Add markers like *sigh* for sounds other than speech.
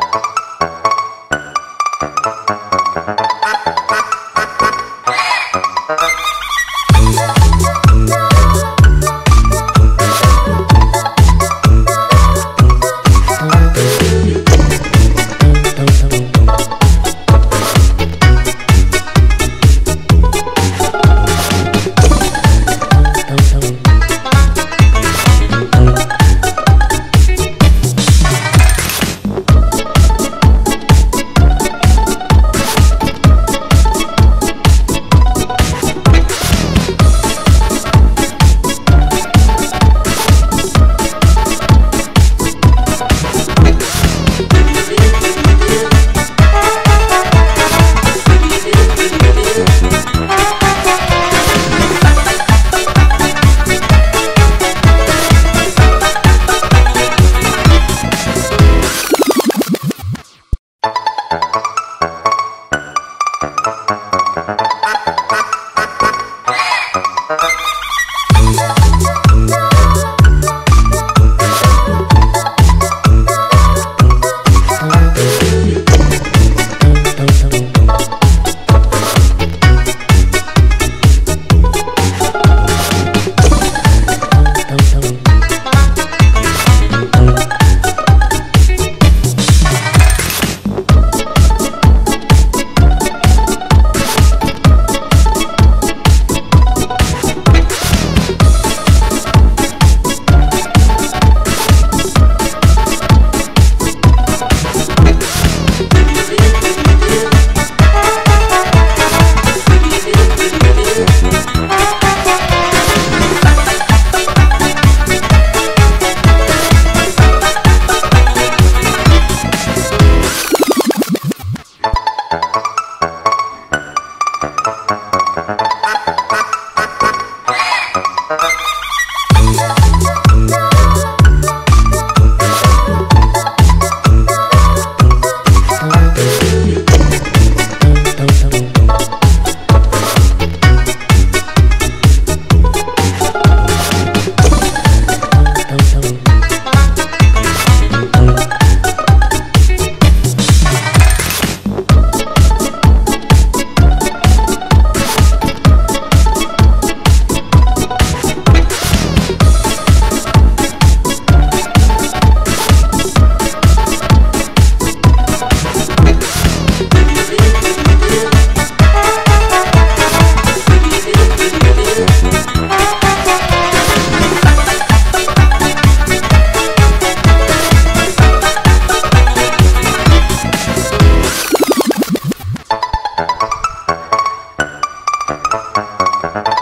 Bye. Yeah. *laughs*